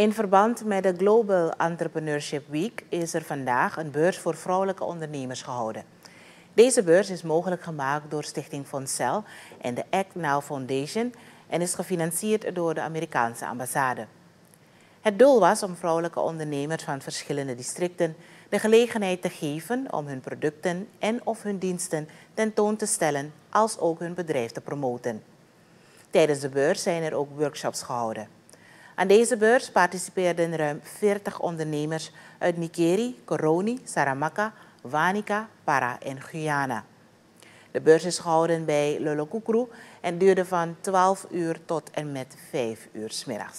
In verband met de Global Entrepreneurship Week is er vandaag een beurs voor vrouwelijke ondernemers gehouden. Deze beurs is mogelijk gemaakt door Stichting Foncel en de Act Now Foundation en is gefinancierd door de Amerikaanse ambassade. Het doel was om vrouwelijke ondernemers van verschillende districten de gelegenheid te geven om hun producten en of hun diensten tentoon te stellen, als ook hun bedrijf te promoten. Tijdens de beurs zijn er ook workshops gehouden. Aan deze beurs participeerden ruim 40 ondernemers uit Mikeri, Coroni, Saramaka, Wanica, Para en Guyana. De beurs is gehouden bij Lolokukru en duurde van 12 uur tot en met 5 uur s middags.